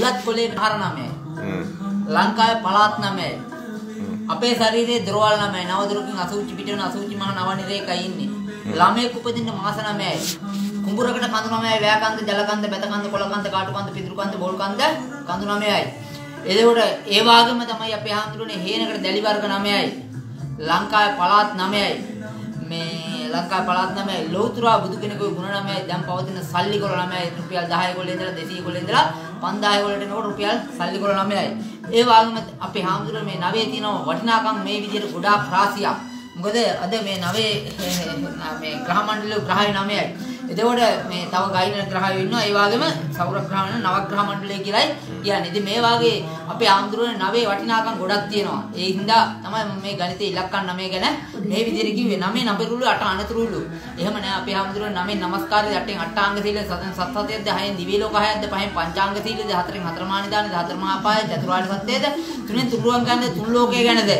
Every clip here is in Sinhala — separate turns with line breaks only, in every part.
බුලත් කොලේ හර නමයි. ලංකාවේ පළාත් නමයි. අපේ ශරීරයේ දොරවල් නමයි. නව දොරකින් අසුචි පිට වෙන අසුචි මහ නව නිරේකයි ඉන්නේ. ළමයෙක් උපදින්න මාස නමයි. කුඹුරකට කඳු නමයි, වෑකන්ද, ජලකන්ද, බැතකන්ද, කොළකන්ද, කාටුකන්ද, පිදුරුකන්ද, බෝල්කන්ද කඳු නමයි. එතකොට ඒ වගේම තමයි අපේ ආන්දරනේ හේනකට දැලි වර්ග නමයි. ලංකාවේ පළාත් නමයි. මේ ලංකා පළාත් නමයි ලෞතුරා බුදු කෙනෙකුගේ ගුණ නමයි දැන් පවතින සල්ලි කොළ නමයි රුපියල් 10 කොළ ඉඳලා 200 කොළ ඉඳලා 5000 කොළට එනකොට රුපියල් සල්ලි කොළ නමයි ඒ වගේම අපේ හාමුදුරුවෝ මේ නවයේ තියෙන වටිනාකම් මේ විදිහට ගොඩාක් රාශියක්. මොකද අද මේ නවයේ මේ ග්‍රහ මණ්ඩලයේ ග්‍රහය නමයයි එතකොට මේ තව ගයින ග්‍රහයෝ ඉන්නවා. ඒ වගේම සෞර ග්‍රහණ නවග්‍රහ මණ්ඩලය කියලායි කියන්නේ. ඉතින් මේ වාගේ අපේ ආන්දරනේ නවයේ වටිනාකම් ගොඩක් තියෙනවා. ඒ හින්දා තමයි මම මේ ගණිතේ ඉලක්කම් නමය ගැන මේ විදිහට කිව්වේ. නමේ නඹරුළු අට අනතුරුළු. එහෙම නෑ අපේ ආන්දරනේ නමේ නමස්කාරය යටෙන් අටාංග සීල සතන් සත්සතයේද හයෙන් දිව්‍ය ලෝක හයක්ද පහෙන් පංචාංග සීලද හතරෙන් හතර මානිදානද හතර මහා පාය චතුරාර්ය සත්‍යයේද තුනෙන් තුරුවන් ගන්න තුන් ලෝකයේ ගැනද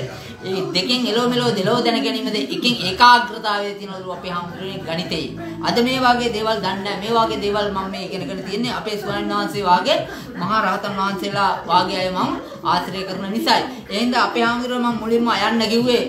ඒ දෙකෙන් එලෝ මෙලෝ දෙලෝ දැන ගැනීමද එකෙන් ඒකාග්‍රතාවයේ තියෙනලු අපේ හැමෝටම ගණිතේ. අද මේ වගේ දේවල් දන්නේ නැහැ. මේ වගේ දේවල් මම මේ ඉගෙනගෙන තියෙන්නේ අපේ ස්වාමීන් වහන්සේ වාගේ මහා රහතන් වහන්සේලා වාගේ අය මම ආශ්‍රය කරන නිසායි. ඒ හින්දා අපේ හැමෝටම මම මුලින්ම අයන්න කිව්වේ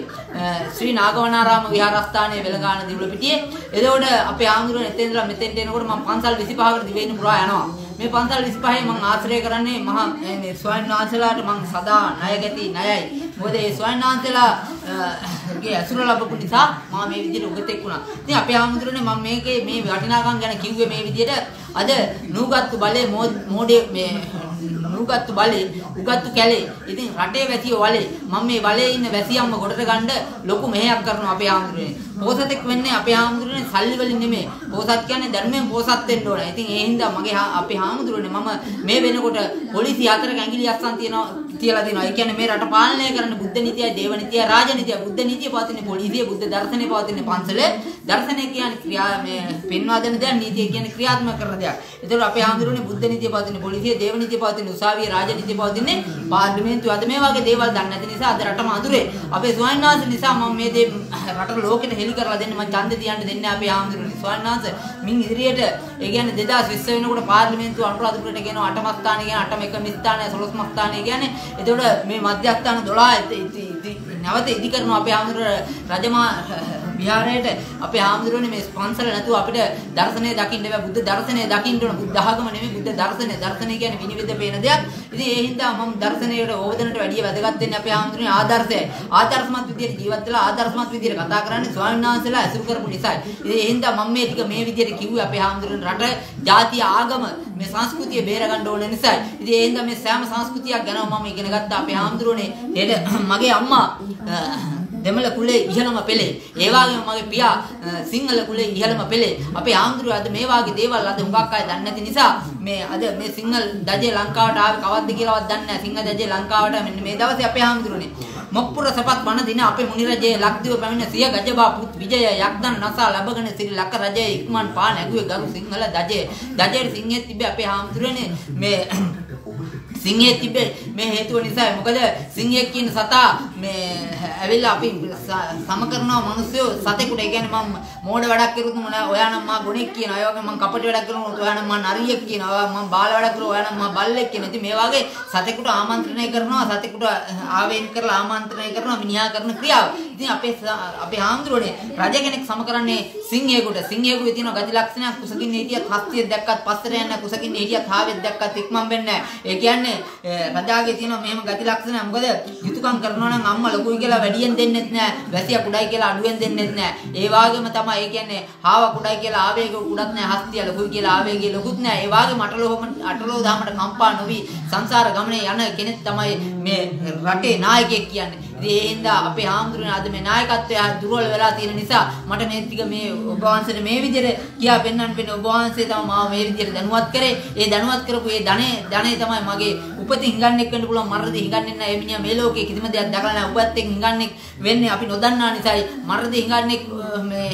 ශ්‍රී නාගවනාරාම විහාරස්ථානයේ වෙලගාන දිවුල පිටියේ. එතකොට අපේ ආන්දරන එතෙන් ඉඳලා මෙතෙන්ට එනකොට මම පන්සල් 25කට දිවෙන්න පුරා යනවා. මේ පන්සල් 25 මම ආශ්‍රය කරන්නේ මහා මේ ස්වාමීන් වහන්සේලාට මම සදා ණය ගැති ණයයි. මොකද ඒ ස්වාමීන් වහන්සේලාගේ ඇසුර ලැබපු නිසා මම මේ විදිහට උගතෙක් වුණා. ඉතින් අපේ ආමුදුරනේ මම මේකේ මේ වටිනාකම් ගැන කිව්වේ මේ විදිහට අද නූගත්තු බලේ මෝඩේ මේ නූගත්තු බලේ උගත්තු කැලේ ඉතින් රටේ වැසියෝ වලේ මම මේ වලේ ඉන්න වැසියම්ම ගොඩට ගන්න ලොකු මෙහෙයක් කරනවා අපේ ආමුදුරනේ. පෝසතෙක් වෙන්නේ අපේ ආමුදුරනේ සල්ලි වලින් නෙමෙයි. පෝසත් කියන්නේ ධර්මයෙන් පෝසත් වෙන්න ඕන. ඉතින් ඒ හින්දා මගේ අපේ ආමුදුරනේ මම මේ වෙනකොට පොලිසිය අතරක ඇඟිලි අස්සන් තියනවා තියලා දෙනවා. ඒ කියන්නේ මේ රට පාලනය කරන බුද්ධ නීතියයි, දේව නීතියයි, රාජ නීතියයි. බුද්ධ නීතිය පවතින පොලිසිය, බුද්ධ දර්ශනය පවතින පන්සලේ. දර්ශනය කියන්නේ ක්‍රියා මේ පෙන්වා දෙන දෙයක්, නීතිය කියන්නේ ක්‍රියාත්මක කරන දෙයක්. ඒතකොට අපේ ආන්දරුනේ බුද්ධ නීතිය පවතින පොලිසිය, දේව නීතිය පවතින උසාවිය, රාජ නීතිය පවතින පාර්ලිමේන්තුව. අද මේ වගේ දේවල් දන්නේ නැති නිසා අද රටම අඳුරේ. අපේ ස්වාමීන් වහන්සේ නිසා මම මේ දේ රට ලෝකෙට හෙළි කරලා දෙන්න මම ඡන්දෙ තියන්න දෙන්නේ අපේ ආන්දරුනේ. ස්වාමීන් වහන්සේ මින් ඉදිරියට ඒ කියන්නේ 2020 වෙනකොට පාර්ලිමේන්තුව අනුරාධපුරයට ගෙනව අටම ස්ථානය කියන අටම එකම ස්ථානය 16ම ස්ථානය කියන්නේ එතකොට මේ මධ්‍යස්ථාන 12 නැවත ඉදි කරනවා අපේ ආමතුර රජමා විහාරයට අපේ ආමතුරනේ මේ ස්පොන්සර් නැතුව අපිට දර්ශනය දකින්න බෑ. බුද්ධ දර්ශනය දකින්න ඕන. බුද්ධ ආගම නෙමෙයි බුද්ධ දර්ශනය. දර්ශනය කියන්නේ විනිවිද පේන දෙයක්. ඉතින් ඒ හින්දා මම දර්ශනයට ඕවදනට වැඩිය වැදගත් වෙන්නේ අපේ ආමතුරනේ ආදර්ශයයි. ආදර්ශමත් විදියට ජීවත් වෙලා ආදර්ශමත් විදියට කතා කරන්නේ ස්වාමීන් වහන්සේලා ඇසුරු කරපු නිසායි. ඉතින් ඒ හින්දා මම මේ ටික මේ විදියට කිව්වේ අපේ ආමතුරනේ රට ජාතිය ආගම මේ සංස්කෘතිය බේර ගන්න ඕන නිසායි. ඉතින් ඒ හින්දා මේ සෑම සංස්කෘතියක් ගැන මම ඉගෙන ගත්තා අපේ ආමතුරනේ මගේ අම්මා දෙමළ කුලේ ඉහළම පෙළේ. ඒ වගේම මගේ පියා සිංහල කුලේ ඉහළම පෙළේ. අපේ ආන්දරුව අද මේ වගේ දේවල් අද හුඟක් අය දන්නේ නැති නිසා මේ අද මේ සිංහල දජේ ලංකාවට ආවේ කවද්ද කියලාවත් දන්නේ නැහැ. සිංහල දජේ ලංකාවට මෙන්න මේ දවසේ අපේ ආන්දරුවනේ. මොප්පුර සපත් වන දින අපේ මුනි රජයේ ලක්දිව පැමිණ සිය ගජබා පුත් විජය යක්දන් නසා ලැබගෙන සිරි ලක රජයේ ඉක්මන් පා නැගුවේ ගරු සිංහල දජේ. දජේ සිංහයේ තිබේ අපේ ආන්දරුවනේ මේ සිංහයේ තිබේ මේ හේතුව නිසා. මොකද සිංහයෙක් කියන සතා මේ ඇවිල්ලා අපි සම කරනවා මිනිස්සු සතෙකුට. ඒ කියන්නේ මම මෝඩ වැඩක් කරුත් මොන ඔයා නම් මා ගුණෙක් කියන අය වගේ මම කපටි වැඩක් කරනවා ඔයා නම් මා නරියෙක් කියන ඔයා මම බාල වැඩක් කරනවා ඔයා නම් මා බල්ලෙක් කියන ඉතින් මේ වගේ සතෙකුට ආමන්ත්‍රණය කරනවා සතෙකුට ආවේන් කරලා ආමන්ත්‍රණය කරනවා මිනිහා කරන ක්‍රියාව. ඉතින් අපේ අපේ ආන්දරෝනේ රජ කෙනෙක් සම කරන්නේ සිංහයෙකුට. සිංහයෙකුගේ තියෙන ගති ලක්ෂණයක් කුසකින් හිටියත් හස්තියක් දැක්කත් පස්සට යන්න කුසකින් හිටියත් හාවෙක් දැක්කත් ඉක්මන් වෙන්නේ නැහැ. ඒ කියන්නේ කියන්නේ රජාගේ තියෙන මෙහෙම ගති ලක්ෂණ මොකද? යුතුයකම් කරනවා නම් අම්මා ලොකුයි කියලා වැඩියෙන් දෙන්නෙත් නෑ වැසියා කුඩයි කියලා අඩුවෙන් දෙන්නෙත් නෑ ඒ වගේම තමයි ඒ කියන්නේ හාව කුඩයි කියලා ආවේග කුඩත් නෑ හස්තිය ලොකුයි කියලා ආවේගය ලොකුත් නෑ ඒ වගේම අටලෝම අටලෝ දහමට කම්පා නොවි සංසාර ගමනේ යන කෙනෙක් තමයි මේ රටේ නායකයෙක් කියන්නේ. ඉතින් ඒ හින්දා අපේ ආම්දුරනේ අද මේ නායකත්වය දුර්වල වෙලා තියෙන නිසා මට මේ ටික මේ ඔබ වහන්සේට මේ විදිහට කියා පෙන්වන්න වෙන්නේ ඔබ වහන්සේ තමයි මාව මේ විදිහට දැනුවත් කරේ. ඒ දැනුවත් කරපු ඒ ධනෙ ධනෙ තමයි මගේ උපතින් හිඟන්නෙක් වෙන්න පුළුවන් මරදී හිඟන්නේ නැහැ. ඒ මිනිහා මේ ලෝකේ කිසිම දෙයක් දැකලා නැහැ. උපත් එක්ක හිඟන්නේ වෙන්නේ අපි නොදන්නා නිසායි. මරදී හිඟන්නේ මේ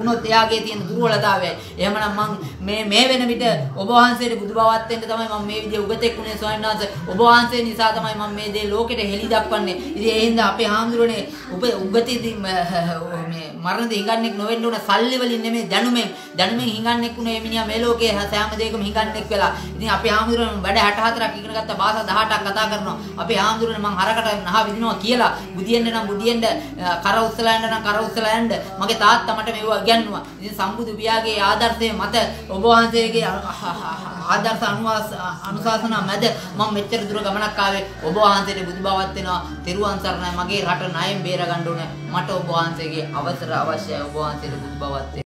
වුණොත් එයාගේ තියෙන දුර්වලතාවයයි. එහෙමනම් මම මේ මේ වෙන විට ඔබ වහන්සේට බුදු බවත් වෙන්න තමයි මම මේ විදිය උගතෙක් වුණේ ස්වාමීන් වහන්සේ. ඔබ වහන්සේ නිසා තමයි මම මේ දේ ලෝකෙට හෙළි දක්වන්නේ. ඉතින් ඒ හින්දා අපේ හාමුදුරනේ ඔබ උගතී මේ මරණ හිඟන්නෙක් නොවෙන්න ඕන සල්ලි වලින් නෙමෙයි දැනුමෙන් දැනුමෙන් හිඟන්නෙක් උනේ මේ මිනිහා මේ ලෝකේ සෑම දෙයකම හිඟන්නෙක් වෙලා. ඉතින් අපේ හාමුදුරනේ වැඩ 64ක් ඉගෙන ගත්ත භාෂා 18ක් කතා කරනවා. අපේ හාමුදුරනේ මං හරකට නහ විදිනවා කියලා බුදියෙන්න නම් බුදියෙන්න කර උස්සලා යන්න නම් කර උස්සලා යන්න මගේ තාත්තා මට මේවා ඉගන්නුවා. ඉතින් සම්බුදු පියාගේ ආදර්ශය මත ඔබ වහන්සේගේ ආදර්ශ අනුශාසනා මැද මම මෙච්චර දුර ගමනක් ආවේ ඔබ වහන්සේට බුදු බවත් වෙනවා. තෙරුවන් සරණයි මගේ රට ණයෙන් බේර ගන්න ඕනේ. මට ඔබ වහන්සේගේ අවසර අවශ්‍යයි ඔබ වහන්සේට බුදු බවත්